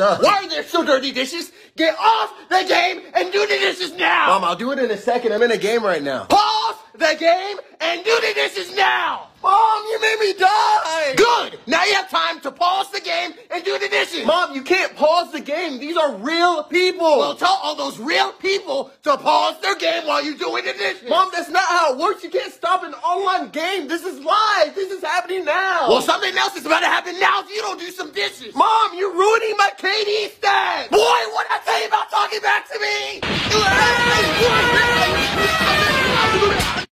suck. Why are there still dirty dishes? Get off the game and do the dishes now! Mom, I'll do it in a second. I'm in a game right now. Pause the game and do the dishes now! Mom, you made me die! Good! Now you have time to pause the game and do the dishes! Mom, you can't pause the game. These are real people. Well, tell all those real people to pause their game while you're doing the dishes! Mom, that's not how it works. You can't stop an online game. This is live. This is happening now. Well, something else is about to happen now if you don't do some dishes! Mom, you're ruining my KD stats. Boy, what I tell you about talking back to me?